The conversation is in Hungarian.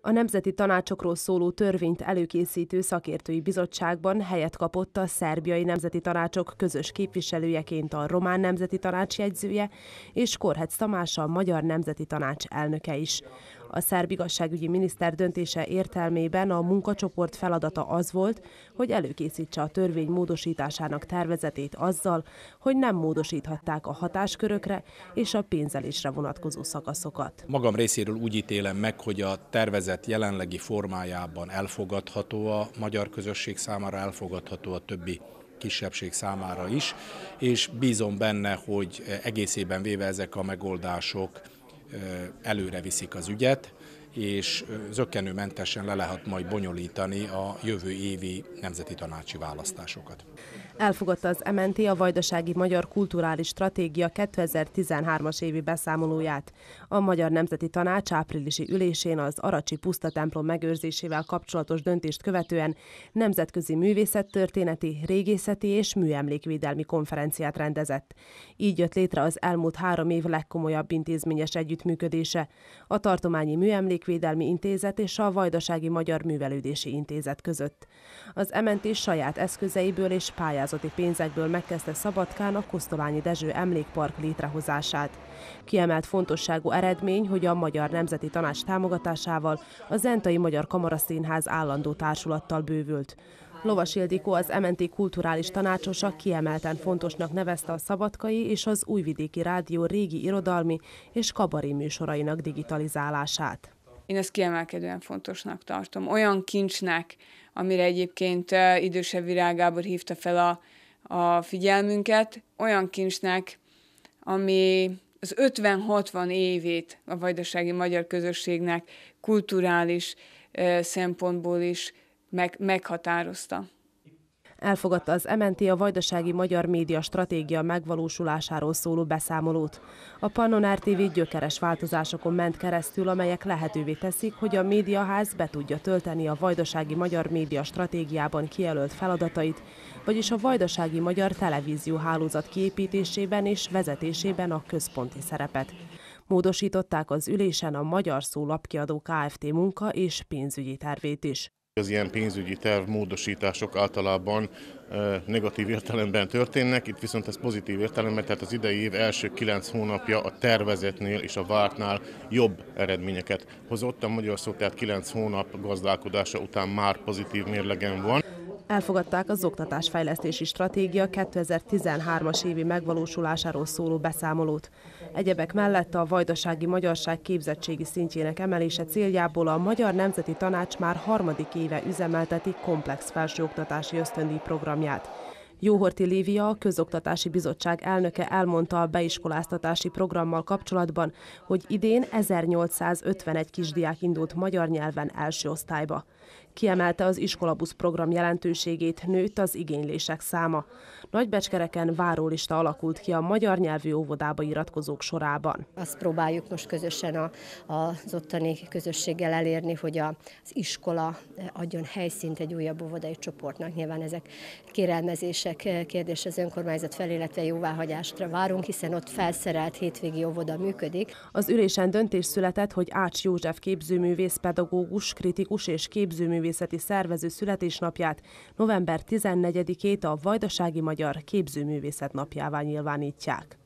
A Nemzeti Tanácsokról szóló törvényt előkészítő szakértői bizottságban helyet kapott a szerbiai Nemzeti Tanácsok közös képviselőjeként a Román Nemzeti Tanács jegyzője, és Korhec Tamás a Magyar Nemzeti Tanács elnöke is. A szerb igazságügyi miniszter döntése értelmében a munkacsoport feladata az volt, hogy előkészítse a törvény módosításának tervezetét azzal, hogy nem módosíthatták a hatáskörökre és a pénzelésre vonatkozó szakaszokat. Magam részéről úgy ítélem meg, hogy a tervezet jelenlegi formájában elfogadható a magyar közösség számára, elfogadható a többi kisebbség számára is, és bízom benne, hogy egészében véve ezek a megoldások előre viszik az ügyet, és zöggenőmentesen le lehet majd bonyolítani a jövő évi nemzeti tanácsi választásokat. Elfogadta az MNT a Vajdasági Magyar Kulturális Stratégia 2013-as évi beszámolóját. A Magyar Nemzeti Tanács áprilisi ülésén az Aracsi Puszta templom megőrzésével kapcsolatos döntést követően nemzetközi művészettörténeti, régészeti és műemlékvédelmi konferenciát rendezett. Így jött létre az elmúlt három év legkomolyabb intézményes együttműködése. A Tartományi Műemlékvédelmi Intézet és a Vajdasági Magyar Művelődési Intézet között. Az MNT saját eszközeiből és pályázati pénzekből megkezdte Szabadkán a Kosztolányi Dezső Emlékpark létrehozását. Kiemelt fontosságú eredmény, hogy a Magyar Nemzeti Tanács támogatásával a Zentai Magyar Kamaraszínház állandó társulattal bővült. Lovas Ildikó, az MNT kulturális tanácsosa kiemelten fontosnak nevezte a Szabadkai és az Újvidéki Rádió régi irodalmi és kabari műsorainak digitalizálását. Én ezt kiemelkedően fontosnak tartom. Olyan kincsnek, amire egyébként idősebb virágábor hívta fel a, a figyelmünket, olyan kincsnek, ami az 50-60 évét a vajdasági magyar közösségnek kulturális szempontból is meg, meghatározta. Elfogadta az MNT a Vajdasági Magyar Média Stratégia megvalósulásáról szóló beszámolót. A Pannonár TV gyökeres változásokon ment keresztül, amelyek lehetővé teszik, hogy a médiaház be tudja tölteni a Vajdasági Magyar Média Stratégiában kijelölt feladatait, vagyis a Vajdasági Magyar Televízió hálózat kiépítésében és vezetésében a központi szerepet. Módosították az ülésen a Magyar Szó lapkiadó Kft. munka és pénzügyi tervét is. Az ilyen pénzügyi terv módosítások általában negatív értelemben történnek, itt viszont ez pozitív értelemben, tehát az idei év első kilenc hónapja a tervezetnél és a vártnál jobb eredményeket hozott. A magyar szó tehát kilenc hónap gazdálkodása után már pozitív mérlegen van. Elfogadták az Oktatásfejlesztési Stratégia 2013-as évi megvalósulásáról szóló beszámolót. Egyebek mellett a vajdasági magyarság képzettségi szintjének emelése céljából a Magyar Nemzeti Tanács már harmadik éve üzemelteti komplex felsőoktatási ösztöndíj programját. Jóhorti Lívia, Közoktatási Bizottság elnöke elmondta a beiskoláztatási programmal kapcsolatban, hogy idén 1851 kisdiák indult magyar nyelven első osztályba. Kiemelte az iskolabusz program jelentőségét, nőtt az igénylések száma. Nagybecskereken várólista alakult ki a magyar nyelvű óvodába iratkozók sorában. Azt próbáljuk most közösen a, az ottani közösséggel elérni, hogy az iskola adjon helyszínt egy újabb óvodai csoportnak. Nyilván ezek kérelmezések kérdés az önkormányzat felé, illetve jóváhagyásra várunk, hiszen ott felszerelt hétvégi óvoda működik. Az ülésen döntés született, hogy Ács József képzőművész, pedagógus, kritikus és képzőművészeti szervező születésnapját november 14-ét a Vajdasági Magyar Képzőművészet napjává nyilvánítják.